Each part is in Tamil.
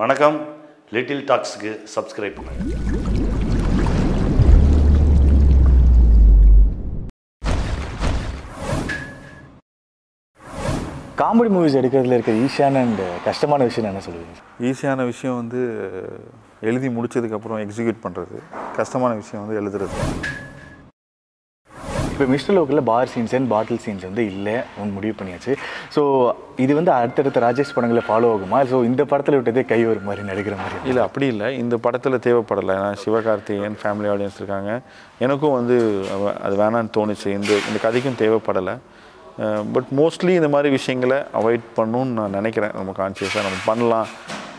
வணக்கம். லிட்டில் டாக்ஸ்க்கு சப்ஸ்கிரைப் பண்ணுங்கள் காமெடி மூவிஸ் எடுக்கிறதுல இருக்க ஈஸியான அண்ட் கஷ்டமான விஷயம் என்ன சொல்லுவீங்க? ஈஸியான விஷயம் வந்து எழுதி முடிச்சதுக்கப்புறம் எக்ஸிக்யூட் பண்ணுறது கஷ்டமான விஷயம் வந்து எழுதுறது. இப்போ மிஸ்டர் லோக்கலில் bar scenes and bottle scenes வந்து இல்லை ஒன்று முடிவு பண்ணியாச்சு. ஸோ இது வந்து அடுத்தடுத்த ராஜேஷ் படங்களை ஃபாலோ ஆகுமா? ஸோ இந்த படத்தில் விட்டதே கை ஒரு மாதிரி நடிக்கிற மாதிரி இல்லை அப்படி இல்லை. இந்த படத்தில் தேவைப்படலை. ஏன்னா சிவகார்த்திகேயன் ஃபேமிலி ஆடியன்ஸ் இருக்காங்க. எனக்கும் வந்து அது வேணான்னு தோணுச்சு. இந்த இந்த கதைக்கும் தேவைப்படலை. பட் மோஸ்ட்லி இந்த மாதிரி விஷயங்களை அவாய்ட் பண்ணணும்னு நான் நினைக்கிறேன். நம்ம கான்சியஸாக நம்ம பண்ணலாம்.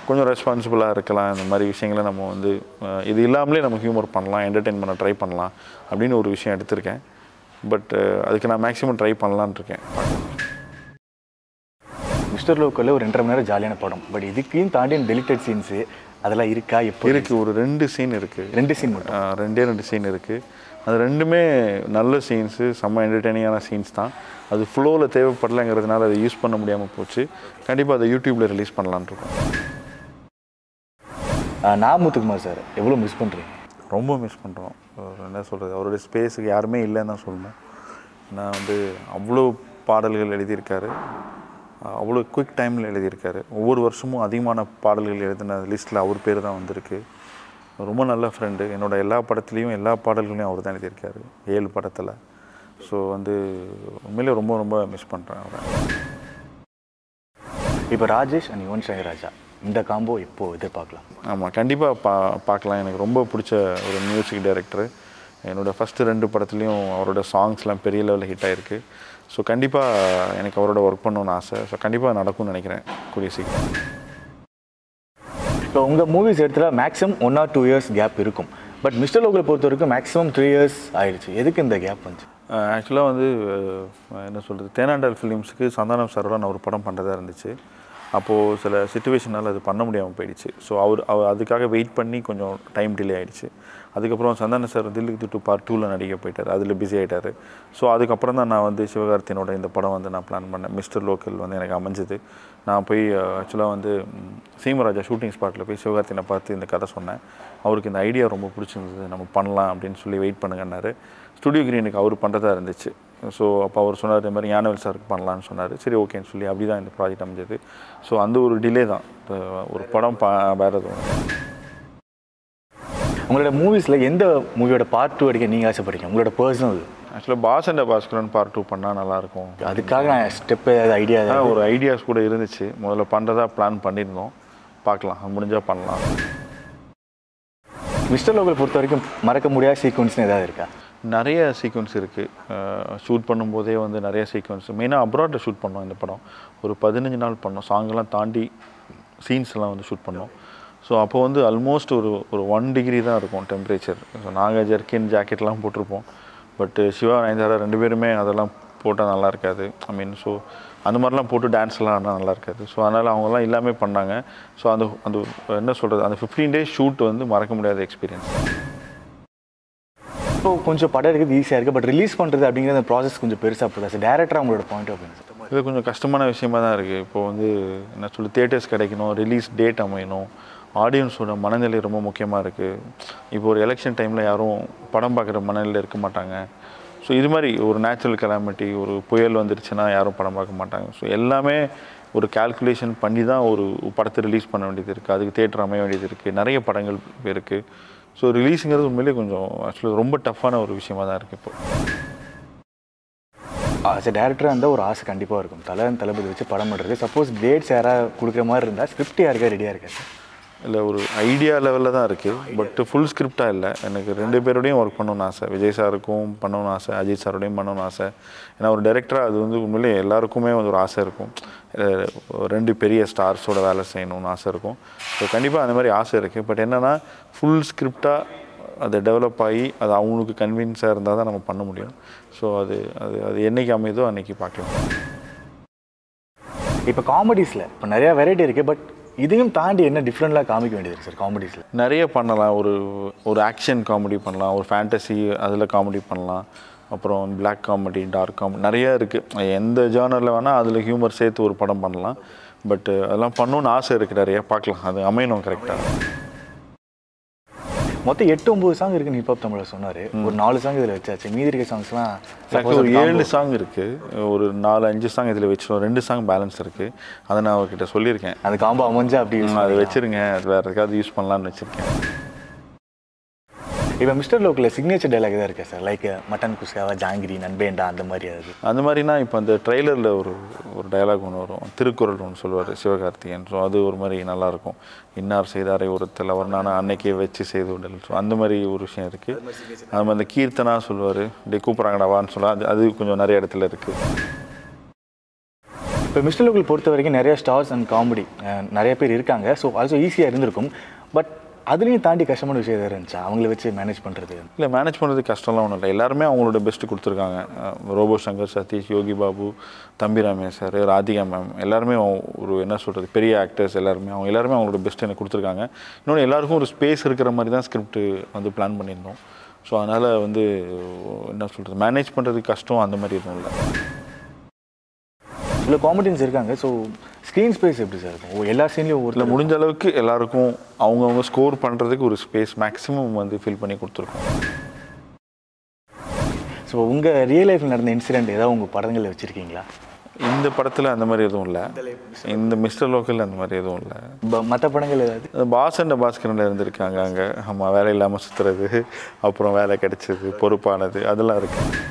கொஞ்சம் ரெஸ்பான்சிபிளாக இருக்கலாம். இந்த மாதிரி விஷயங்களை நம்ம வந்து இது இல்லாமலே நம்ம ஹியூமர் பண்ணலாம் என்டர்டெயின் பண்ண ட்ரை பண்ணலாம் அப்படின்னு ஒரு விஷயம் எடுத்திருக்கேன். பட் அதுக்கு நான் மேக்ஸிமம் ட்ரை பண்ணலான்னு இருக்கேன். மிஸ்டர் லோக்கலில் ஒரு ரெண்டரை மணி நேரம் ஜாலியான படம். பட் இதுக்கையும் தாண்டி டெலிட்டட் சீன்ஸு அதெல்லாம் இருக்கா எப்போ? இருக்குது ஒரு ரெண்டு சீன் இருக்குது ரெண்டு சீன் மட்டும். ரெண்டே ரெண்டு சீன் இருக்குது அது ரெண்டுமே நல்ல சீன்ஸு செம்ம என்டர்டெய்னிங்கான சீன்ஸ் தான். அது ஃப்ளோவில் தேவைப்படலைங்கிறதுனால அதை யூஸ் பண்ண முடியாமல் போச்சு. கண்டிப்பாக அதை யூடியூப்பில் ரிலீஸ் பண்ணலான்னு இருக்கோம். நான் முத்துக்குமார் சார். எவ்வளோ மிஸ் பண்ணுறீங்க ரொம்ப மிஸ் பண்ணுறோம் என்ன சொல்கிறது அவருடைய ஸ்பேஸுக்கு யாருமே இல்லைன்னு தான் சொல்லணும். நான் வந்து அவ்வளோ பாடல்கள் எழுதியிருக்காரு. அவ்வளோ குயிக் டைமில் எழுதியிருக்காரு. ஒவ்வொரு வருஷமும் அதிகமான பாடல்கள் எழுதின லிஸ்ட்டில் அவர் பேர் தான் வந்திருக்கு. ரொம்ப நல்ல ஃப்ரெண்டு என்னோடய எல்லா படத்துலேயும் எல்லா பாடல்களையும் அவர் தான் எழுதியிருக்காரு. ஏழு படத்தில். ஸோ வந்து உண்மையிலே ரொம்ப ரொம்ப மிஸ் பண்ணுறேன் அவரை. இப்போ ராஜேஷ் அண்ட் யுவன் சங்கர் ராஜா. இந்த காம்போ எப்போ எதிர்பார்க்கலாம். ஆமாம் கண்டிப்பாக பா பார்க்கலாம். எனக்கு ரொம்ப பிடிச்ச ஒரு மியூசிக் டைரக்டர் என்னோடய ஃபஸ்ட்டு ரெண்டு படத்துலேயும் அவரோட சாங்ஸ்லாம் பெரிய லெவலில் ஹிட் ஆகிருக்கு ஸோ கண்டிப்பாக எனக்கு அவரோட ஒர்க் பண்ணணும்னு ஆசை. ஸோ கண்டிப்பாக நடக்கும்னு நினைக்கிறேன் கூடிய சீக்கிரம். இப்போ உங்கள் movies எடுத்துல maximum one or two years gap இருக்கும். பட் மிஸ்டர் லோக்கலை பொறுத்த வரைக்கும் மேக்ஸிமம் த்ரீ இயர்ஸ் ஆயிடுச்சு எதுக்கு இந்த கேப் வந்துச்சு? ஆக்சுவலாக வந்து என்ன சொல்கிறது தேனாண்டல் ஃபிலிம்ஸுக்கு சந்தானம் சாரோட நான் ஒரு படம் பண்ணுறதா இருந்துச்சு. அப்போது சில சுச்சுவேஷனால் அது பண்ண முடியாமல் போயிடுச்சு. ஸோ அவர் அவர் அதுக்காக வெயிட் பண்ணி கொஞ்சம் டைம் டிலே ஆகிடுச்சு அதுக்கப்புறம் சந்தான சார் தில்லுக்கு திட்டு பார்ட் டூவில் நடிக்க போயிட்டார். அதில் பிஸி ஆகிட்டார் ஸோ அதுக்கப்புறம் தான் நான் வந்து சிவகார்த்தியனோட இந்த படம் வந்து நான் பிளான் பண்ணேன். மிஸ்டர் லோக்கல் வந்து எனக்கு அமைஞ்சது. நான் போய் ஆக்சுவலாக வந்து சீமராஜா ஷூட்டிங் ஸ்பாட்டில் போய் சிவகார்த்தியனை பார்த்து இந்த கதை சொன்னேன். அவருக்கு இந்த ஐடியா ரொம்ப பிடிச்சிருந்தது. நம்ம பண்ணலாம் அப்படின்னு சொல்லி வெயிட் பண்ணுங்கன்னாரு. ஸ்டுடியோ கிரீனுக்கு அவர் பண்ணுறதா இருந்துச்சு. ஸோ அப்போ அவர் சொன்னார் இந்த மாதிரி ஞானவேல் சாருக்கு பண்ணலான்னு சொன்னார். சரி ஓகேன்னு சொல்லி அப்படி தான் இந்த ப்ராஜெக்ட் அமைஞ்சது. ஸோ அந்த ஒரு டிலே தான். ஒரு படம் பா வேறு உங்களோட மூவிஸில் எந்த மூவியோட பார்ட் டூ அடிக்க நீங்கள் ஆசைப்படுறீங்க? உங்களோட பர்சனல் ஆக்சுவலாக Boss and Bhaskaran part two பண்ணால் நல்லாயிருக்கும் அதுக்காக நான் ஸ்டெப் ஏதாவது ஐடியா ஆனால் ஒரு ஐடியாஸ் கூட இருந்துச்சு. முதல்ல பண்ணுறதா பிளான் பண்ணியிருந்தோம். பார்க்கலாம். முடிஞ்சால் பண்ணலாம். மிஸ்டர் லோக்கல் பொறுத்த வரைக்கும் மறக்க முடியாத சீக்வன்ஸ்னு ஏதாவது இருக்கா? நிறைய சீக்வன்ஸ் இருக்குது ஷூட் பண்ணும்போதே வந்து நிறைய சீக்வன்ஸ் மெயினாக அப்ராட்டில் ஷூட் பண்ணோம் இந்த படம். ஒரு பதினஞ்சு நாள் பண்ணோம். சாங்கெல்லாம் தாண்டி சீன்ஸ்லாம் வந்து ஷூட் பண்ணோம். ஸோ அப்போ வந்து ஆல்மோஸ்ட் ஒரு ஒரு ஒன் டிகிரி தான் இருக்கும் டெம்பரேச்சர் ஸோ நாங்கள் ஜெர்கின் ஜாக்கெட்லாம் போட்டிருப்போம். பட் சிவா நயன்தாரா ரெண்டு பேருமே அதெல்லாம் போட்டால் நல்லா இருக்காது. ஐ மீன் ஸோ அந்த மாதிரிலாம் போட்டு டான்ஸ்லாம் ஆனால் நல்லா இருக்காது. ஸோ அதனால் அவங்கெல்லாம் எல்லாமே பண்ணாங்க. ஸோ அந்த அந்த என்ன சொல்கிறது அந்த ஃபிஃப்டீன் டேஸ் ஷூட் வந்து மறக்க முடியாத எக்ஸ்பீரியன்ஸ் இப்போ கொஞ்சம் படம் எடுக்கிறது ஈஸியாக இருக்குது பட் ரிலீஸ் பண்ணுறது அப்படிங்கிற அந்த ப்ராசஸ் கொஞ்சம் பெருசாக போகுது. சார் டேரக்டராக உங்களோட பாயிண்ட் ஆஃப் இது கொஞ்சம் கஷ்டமான விஷயமா தான் இருக்குது இப்போ வந்து என்ன சொல்லி தேட்டர்ஸ் கிடைக்கணும் ரிலீஸ் டேட் அமையணும் ஆடியன்ஸோட மனநிலை ரொம்ப முக்கியமாக இருக்குது இப்போ ஒரு எலெக்ஷன் டைமில் யாரும் படம் பார்க்குற மனநிலையில் இருக்க மாட்டாங்க. ஸோ இது மாதிரி ஒரு நேச்சுரல் கலாமிட்டி ஒரு புயல் வந்துருச்சுன்னா யாரும் படம் பார்க்க மாட்டாங்க. ஸோ எல்லாமே ஒரு கால்குலேஷன் பண்ணி தான் ஒரு படத்தை ரிலீஸ் பண்ண வேண்டியது இருக்குது அதுக்கு தேட்டர் அமைய வேண்டியது இருக்குது நிறைய படங்கள் இருக்குது ஸோ ரிலீஸுங்கிறது உண்மையிலேயே கொஞ்சம் ஆக்சுவலி ரொம்ப டஃப்பான ஒரு விஷயமா தான் இருக்குது இப்போ. ஆஸ் எ டேரக்டராக இருந்தால் ஒரு ஆசை கண்டிப்பாக இருக்கும். தலை தளபதி வச்சு படம் பண்ணுறது சப்போஸ் டேட்ஸ் யாராவது கொடுக்குற மாதிரி இருந்தால் ஸ்கிரிப்ட் யாருக்கா ரெடியாக இருக்கா சார் இல்லை ஒரு ஐடியா லெவலில் தான் இருக்குது பட் ஃபுல் ஸ்கிரிப்டாக இல்லை. எனக்கு ரெண்டு பேரோடையும் ஒர்க் பண்ணணும்னு ஆசை. விஜய் சாருக்கும் பண்ணணும்னு ஆசை. அஜித் சாரோடையும் பண்ணணும்னு ஆசை. ஏன்னா ஒரு டைரக்டராக அது வந்து உண்மையிலேயே எல்லாருக்குமே வந்து ஒரு ஆசை இருக்கும். ரெண்டு பெரிய ஸ்டார்ஸோட வேலை செய்யணும்னு ஆசை இருக்கும். ஸோ கண்டிப்பாக அந்த மாதிரி ஆசை இருக்குது பட் என்னென்னா ஃபுல் ஸ்கிரிப்டாக அதை டெவலப் ஆகி அது அவங்களுக்கு கன்வின்ஸாக இருந்தால் தான் நம்ம பண்ண முடியும். ஸோ அது அது அது என்னைக்கு அமையுதோ அன்னைக்கு பார்க்கலாம். இப்போ காமெடிஸில் இப்போ நிறையா வெரைட்டி இருக்குது பட் இதையும் தாண்டி என்ன டிஃப்ரெண்ட்லாம் காமிக்க வேண்டியது சார் காமெடிஸில் நிறைய பண்ணலாம். ஒரு ஒரு ஆக்ஷன் காமெடி பண்ணலாம். ஒரு ஃபேண்டசி அதில் காமெடி பண்ணலாம். அப்புறம் பிளாக் காமெடி டார்க் காமெடி நிறைய இருக்குது எந்த ஜேர்னரில் வேணால் அதில் ஹியூமர் சேர்த்து ஒரு படம் பண்ணலாம். பட் அதெல்லாம் பண்ணணும்னு ஆசை இருக்கு நிறைய. பார்க்கலாம். அது அமையணும் கரெக்டாக மொத்தம் எட்டு ஒன்பது சாங் இருக்குன்னு ஹிப்ஹாப் தமிழ சொன்னாரு. ஒரு நாலு சாங் இதுல வச்சாச்சு. மீதி இருக்க சாங்ஸ்லாம் ஒரு ஏழு சாங் இருக்குது ஒரு நாலு அஞ்சு சாங் இதில் வச்சிடும் ரெண்டு சாங் பேலன்ஸ் இருக்குது அதை நான் அவர்கிட்ட சொல்லியிருக்கேன். அந்த காம்போ அமைஞ்சா அப்படி அதை வச்சிருங்க. அது வேறு எதுக்காவது யூஸ் பண்ணலான்னு வச்சுருக்கேன். இப்போ மிஸ்டர் லோக்கில் சிக்னேச்சர் டைலாக் தான் இருக்கா சார் லைக் மட்டன் குஸ்காவா ஜாங்கிரி நண்பேண்டா அந்த மாதிரி அது அந்த மாதிரினா இப்போ அந்த ட்ரெய்லரில் ஒரு ஒரு டயலாக் ஒன்று வரும். திருக்குறள் ஒன்று சொல்லுவார் சிவகார்த்திகேயன். ஸோ அது ஒரு மாதிரி நல்லாயிருக்கும் இன்னார் செய்தாரை ஒருத்தல் அவர் நான் அன்னைக்கே வச்சு செய்து விடல் ஸோ அந்த மாதிரி ஒரு விஷயம் இருக்குது அது மாதிரி அந்த கீர்த்தனா சொல்லுவார். டே கூப்பிட்றாங்கடாவான்னு சொல்ல அது அது கொஞ்சம் நிறைய இடத்துல இருக்குது இப்போ மிஸ்டர் லோக்கல் பொறுத்த வரைக்கும் நிறைய ஸ்டார்ஸ் அண்ட் காமெடி நிறைய பேர் இருக்காங்க. ஸோ ஆல்சோ ஈஸியாக இருந்திருக்கும். பட் அதுலேயும் தாண்டி கஷ்டமான விஷயம் எதாவது இருந்துச்சா? அவங்கள வச்சு மேனேஜ் பண்ணுறது இல்லை மேனேஜ் பண்ணுறது கஷ்டம்லாம் ஒன்றும் இல்லை. எல்லாருமே அவங்களோட பெஸ்ட்டு கொடுத்துருக்காங்க. ரோபோ சங்கர் சதீஷ் யோகி பாபு தம்பி ரமேஷ் சார் ராதிகா மேம் எல்லாருமே ஒரு என்ன சொல்கிறது பெரிய ஆக்டர்ஸ் எல்லாருமே அவங்க எல்லாருமே அவங்களோட பெஸ்ட் எனக்கு கொடுத்துருக்காங்க. இன்னொன்று எல்லாருக்கும் ஒரு ஸ்பேஸ் இருக்கிற மாதிரி தான் ஸ்கிரிப்ட் வந்து பிளான் பண்ணியிருந்தோம். ஸோ அதனால் வந்து என்ன சொல்கிறது மேனேஜ் பண்ணுறது கஷ்டம் அந்த மாதிரி எதுவும் இல்லை. இவ்வளோ காமெடியன்ஸ் இருக்காங்க. ஸோ ஸ்க்ரீன் ஸ்பேஸ் எப்படி சார் இருக்கும்? எல்லா சீன்லேயும் ஒரு முடிஞ்ச அளவுக்கு எல்லாருக்கும் அவங்கவுங்க ஸ்கோர் பண்ணுறதுக்கு ஒரு ஸ்பேஸ் மேக்ஸிமம் வந்து ஃபில் பண்ணி கொடுத்துருக்கோம். ஸோ உங்கள் ரியல் லைஃப்பில் நடந்த இன்சிடென்ட் ஏதாவது உங்கள் படங்களில் வச்சுருக்கீங்களா? இந்த படத்தில் அந்த மாதிரி எதுவும் இல்லை. இந்த மிஸ்டர் லோக்கல் அந்த மாதிரி எதுவும் இல்லை. மற்ற படங்கள் ஏதாவது? பாஸ் அண்ட் பாஸ்கரனில் இருந்திருக்காங்க அங்கே. ஆமாம் வேலை இல்லாமல் சுற்றுறது அப்புறம் வேலை கிடைச்சது பொறுப்பானது அதெல்லாம் இருக்குது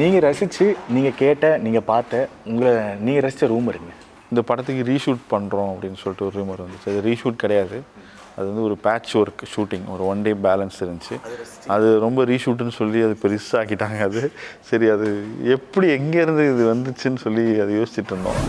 நீங்கள் ரசித்து நீங்கள் கேட்ட நீங்கள் பார்த்த உங்களை நீங்கள் ரசித்த ரூம் இருங்க இந்த படத்துக்கு ரீஷூட் பண்ணுறோம் அப்படின்னு சொல்லிட்டு ஒரு ரூமர் வந்துச்சு. அது ரீஷூட் கிடையாது. அது வந்து ஒரு பேட்ச் ஒர்க் ஷூட்டிங் ஒரு ஒன் டே பேலன்ஸ் இருந்துச்சு. அது ரொம்ப ரீஷூட்டுன்னு சொல்லி அது பெருசாக்கிட்டாங்க அது. சரி அது எப்படி எங்கேருந்து இது வந்துச்சுன்னு சொல்லி அதை யோசிச்சுட்டு இருந்தோம்.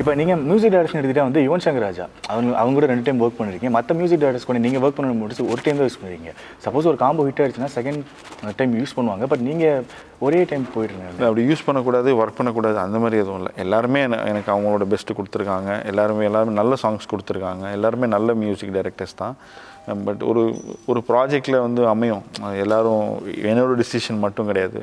இப்போ நீங்கள் மியூசிக் டைரக்ஷன் எடுத்துகிட்டா வந்து யுவன் சங்கர் ராஜா அவங்க அவங்க கூட ரெண்டு டைம் ஒர்க் பண்ணிருக்கீங்க. மற்ற மியூசிக் டைரக்டர்ஸ் கூட நீங்கள் ஒர்க் பண்ண முடிச்சு ஒரு டைம் தான் யூஸ் பண்ணுறீங்க சப்போஸ் ஒரு காம்போ ஹிட் ஆயிடுச்சுன்னா செகண்ட் டைம் யூஸ் பண்ணுவாங்க. பட் நீங்கள் ஒரே டைம் போயிடுங்க. அப்படி யூஸ் பண்ணக்கூடாது ஒர்க் பண்ணக்கூடாது அந்த மாதிரி எதுவும் இல்லை. எல்லாருமே எனக்கு அவங்களோட பெஸ்ட்டு கொடுத்துருக்காங்க. எல்லாருமே எல்லாருமே நல்ல சாங்ஸ் கொடுத்துருக்காங்க. எல்லாருமே நல்ல மியூசிக் டைரக்டர்ஸ் தான். பட் ஒரு ஒரு ப்ராஜெக்டில் வந்து அமையும். எல்லோரும் என்னோடய டிசிஷன் மட்டும் கிடையாது.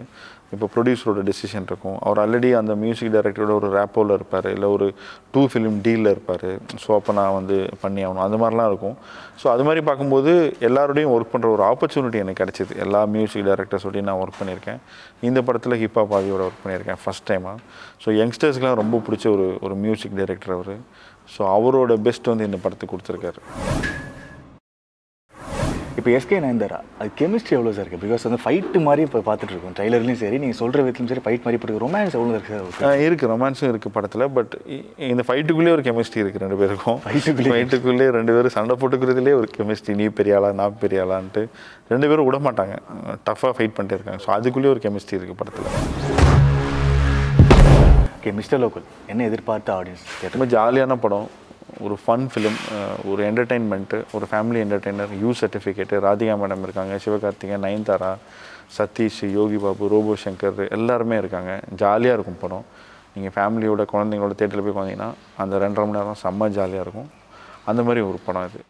இப்போ ப்ரொடியூசரோட டெசிஷன் இருக்கும். அவர் ஆல்ரெடி அந்த மியூசிக் டைரக்டரோட ஒரு ரேப்போவில் இருப்பார். இல்லை ஒரு டூ ஃபிலிம் டீலில் இருப்பார். ஸோ அப்போ நான் வந்து பண்ணி ஆகணும். அந்த மாதிரிலாம் இருக்கும். ஸோ அது மாதிரி பார்க்கும்போது எல்லாரோடையும் ஒர்க் பண்ணுற ஒரு ஆப்பர்ச்சுனிட்டி எனக்கு கிடச்சிது. எல்லா மியூசிக் டைரக்டர்ஸோடையும் நான் ஒர்க் பண்ணியிருக்கேன். இந்த படத்தில் ஹிப்ஹாப் ஆதியோட ஒர்க் பண்ணியிருக்கேன் ஃபஸ்ட் டைமாக ஸோ யங்ஸ்டர்ஸ்க்குலாம் ரொம்ப பிடிச்ச ஒரு ஒரு மியூசிக் டைரக்டர் அவர். ஸோ அவரோட பெஸ்ட் வந்து இந்த படத்துக்கு கொடுத்துருக்காரு. இப்போ எஸ்கே நயன்தாரா? அது கெமிஸ்ட்ரி எவ்வளோ சார் இருக்குது பிகாஸ் வந்து ஃபைட்டு மாதிரி இப்போ பார்த்துட்டு இருக்கோம். ட்ரைலர்லையும் சரி நீங்கள் சொல்கிற விதத்துலையும் சரி ஃபைட் மாதிரி போட்டு ரொமான்ஸ் எவ்வளோ இருக்குது சார் ஆஹ் இருக்கு. ரொமான்ஸும் இருக்குது படத்தில். பட் இந்த ஃபைட்டுக்குள்ளேயே ஒரு கெமிஸ்ட்ரி இருக்குது ரெண்டு பேருக்கும். Fight-க்குள்ளே ஃபைட்டுக்குள்ளேயே ரெண்டு பேரும் சண்டை போட்டுக்கிறதுலே ஒரு கெமிஸ்ட்ரி நீ பெரிய ஆளா நான் பெரிய ஆளான்ட்டு ரெண்டு பேரும் விட மாட்டாங்க. டஃப்பாக ஃபைட் பண்ணிட்டே இருக்காங்க. ஸோ அதுக்குள்ளேயே ஒரு கெமிஸ்ட்ரி இருக்குது படத்தில். ஓகே மிஸ்டர் லோக்கல் என்ன எதிர்பார்த்த ஆடியன்ஸ் ரொம்ப ஜாலியான படம். ஒரு ஃபன் ஃபிலிம் ஒரு என்டர்டெயின்மெண்ட்டு ஒரு family entertainer U certificate Radhika madam இருக்காங்க சிவகார்த்திகேயன் நயன்தாரா சதீஷ் யோகி பாபு ரோபோ சங்கர் எல்லாருமே இருக்காங்க. ஜாலியாக இருக்கும் படம். நீங்கள் ஃபேமிலியோட குழந்தைங்களோட தேட்டரில் போய் வந்தீங்கன்னா அந்த ரெண்டரை மணி நேரம் செம்ம ஜாலியாக இருக்கும். அந்த மாதிரி ஒரு படம் இது.